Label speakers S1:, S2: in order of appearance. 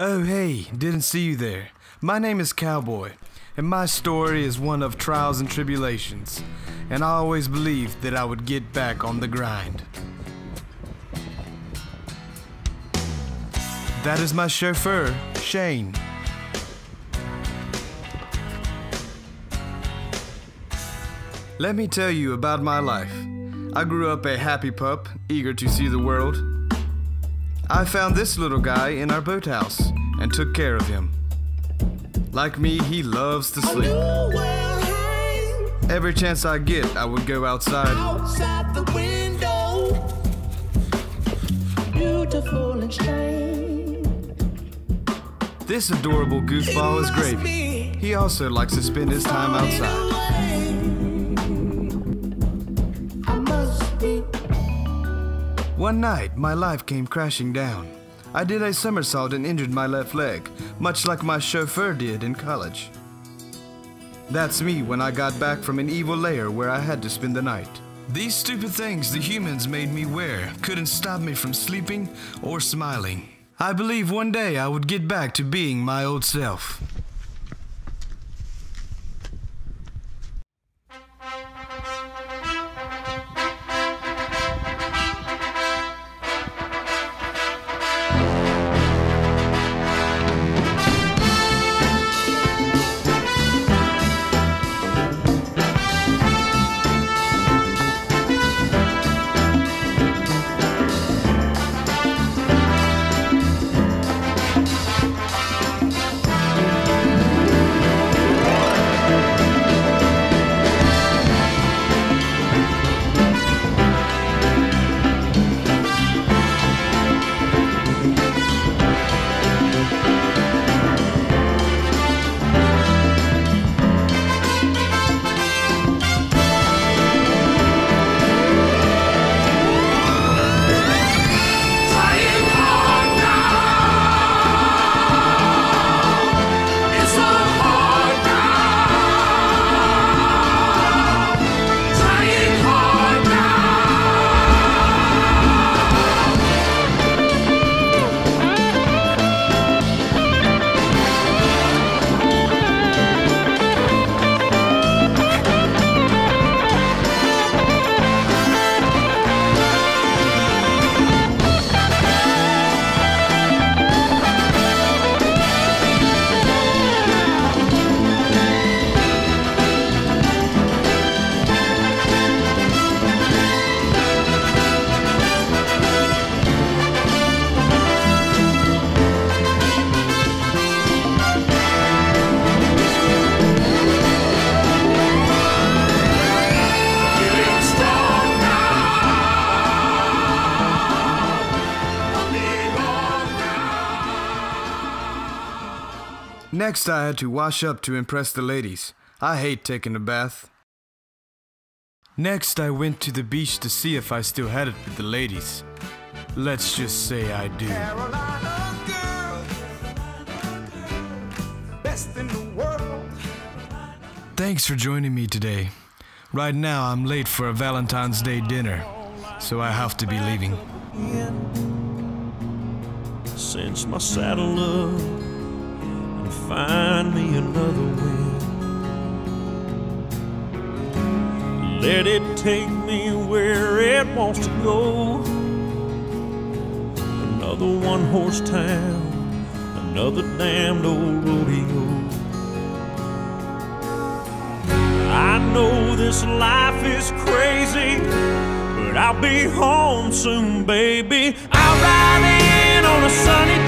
S1: Oh, hey, didn't see you there. My name is Cowboy, and my story is one of trials and tribulations. And I always believed that I would get back on the grind. That is my chauffeur, Shane. Let me tell you about my life. I grew up a happy pup, eager to see the world. I found this little guy in our boathouse and took care of him. Like me, he loves to sleep. Every chance I get, I would go outside.
S2: outside the window. Beautiful and strange.
S1: This adorable goofball is great. He also likes to spend his time outside. One night, my life came crashing down. I did a somersault and injured my left leg, much like my chauffeur did in college. That's me when I got back from an evil lair where I had to spend the night. These stupid things the humans made me wear couldn't stop me from sleeping or smiling. I believe one day I would get back to being my old self. Next, I had to wash up to impress the ladies. I hate taking a bath. Next, I went to the beach to see if I still had it with the ladies. Let's just say I do.
S3: Carolina girl, best in the world.
S1: Thanks for joining me today. Right now, I'm late for a Valentine's Day dinner, so I have to be leaving.
S4: Since my saddle up and find me another wind. Let it take me where it wants to go. Another one horse town, another damned old rodeo. I know this life is crazy, but I'll be home soon, baby. I'll ride in on a sunny day,